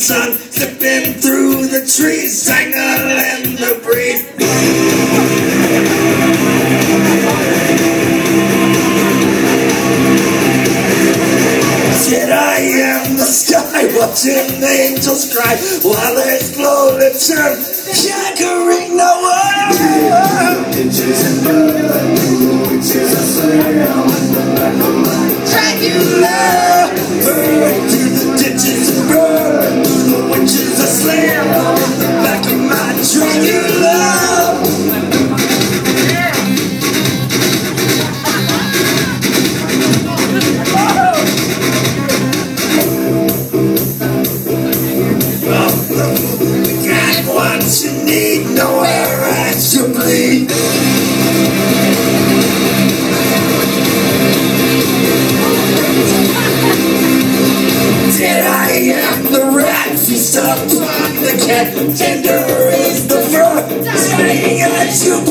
sun, zipping through the trees, in the breeze. Said I am the sky, watching the angels cry while they slowly turn, conquering the world. Inches and blood, witches are slain. Dragula, nowhere else to bleed. Dead I am the rat, feast upon the cat. Tender is the fur, staying at you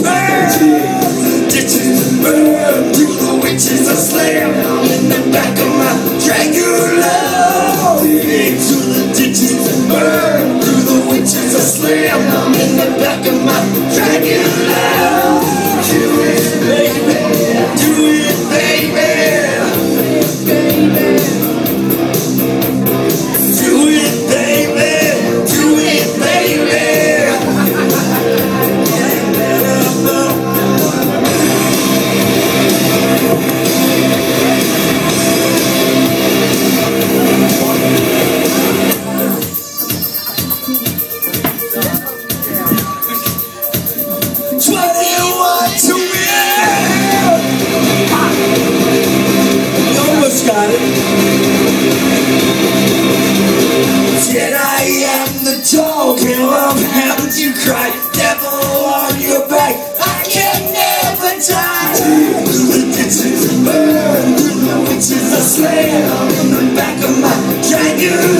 Said I am the dog and love how you cry. Devil on your back I can never die. The ditches burn the witches I slam In the back of my Dragula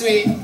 Sweet.